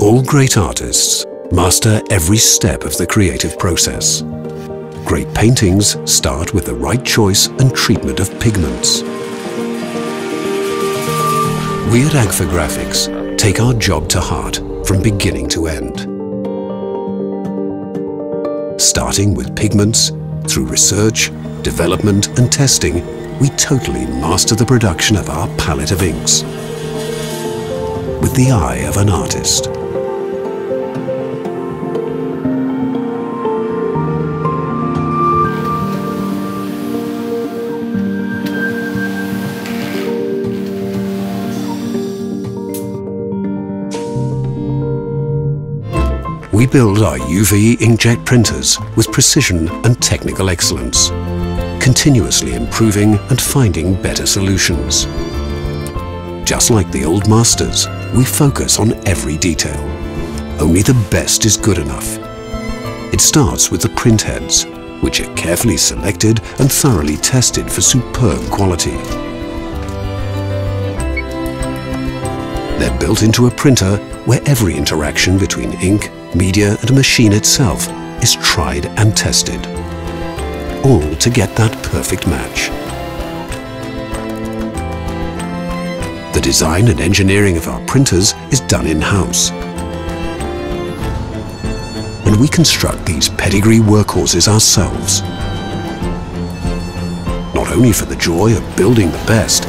All great artists master every step of the creative process. Great paintings start with the right choice and treatment of pigments. We at Agfa Graphics take our job to heart from beginning to end. Starting with pigments, through research, development and testing, we totally master the production of our palette of inks with the eye of an artist. We build our UV inkjet printers with precision and technical excellence, continuously improving and finding better solutions. Just like the old masters, we focus on every detail. Only the best is good enough. It starts with the print heads, which are carefully selected and thoroughly tested for superb quality. Built into a printer where every interaction between ink, media and machine itself is tried and tested. All to get that perfect match. The design and engineering of our printers is done in-house. And we construct these pedigree workhorses ourselves. Not only for the joy of building the best,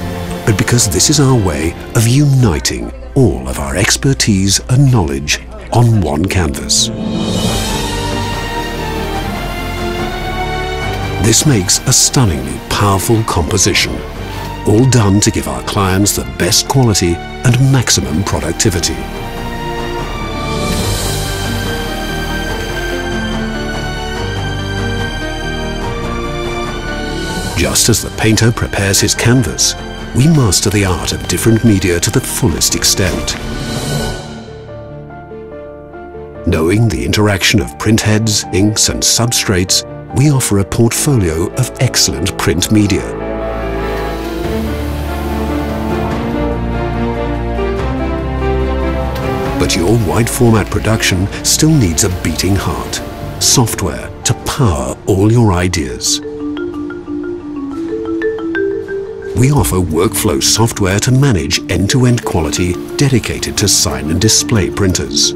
but because this is our way of uniting all of our expertise and knowledge on one canvas. This makes a stunningly powerful composition, all done to give our clients the best quality and maximum productivity. Just as the painter prepares his canvas, we master the art of different media to the fullest extent. Knowing the interaction of print heads, inks and substrates, we offer a portfolio of excellent print media. But your wide format production still needs a beating heart, software to power all your ideas. We offer workflow software to manage end-to-end -end quality dedicated to sign and display printers.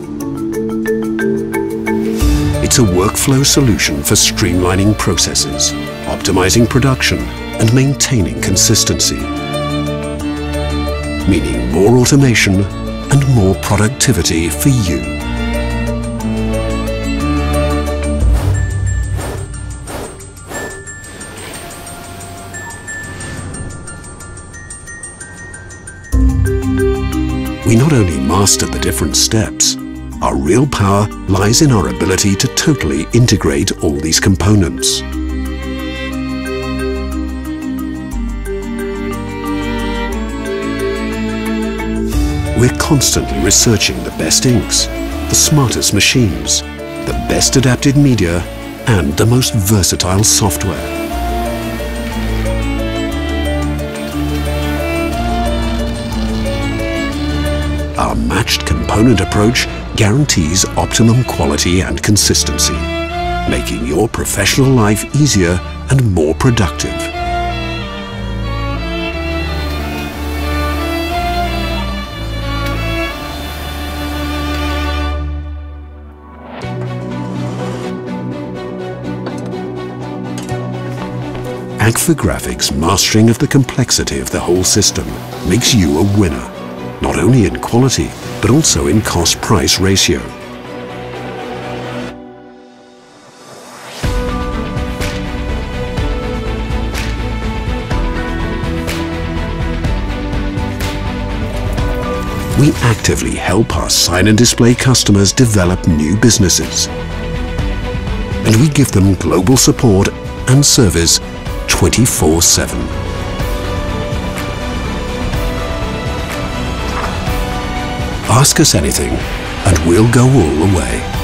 It's a workflow solution for streamlining processes, optimizing production and maintaining consistency. Meaning more automation and more productivity for you. We not only master the different steps, our real power lies in our ability to totally integrate all these components. We're constantly researching the best inks, the smartest machines, the best adapted media and the most versatile software. Our matched component approach guarantees optimum quality and consistency, making your professional life easier and more productive. Agfa Graphics' mastering of the complexity of the whole system makes you a winner, not only in quality, but also in cost-price ratio. We actively help our sign and display customers develop new businesses. And we give them global support and service 24-7. Ask us anything and we'll go all the way.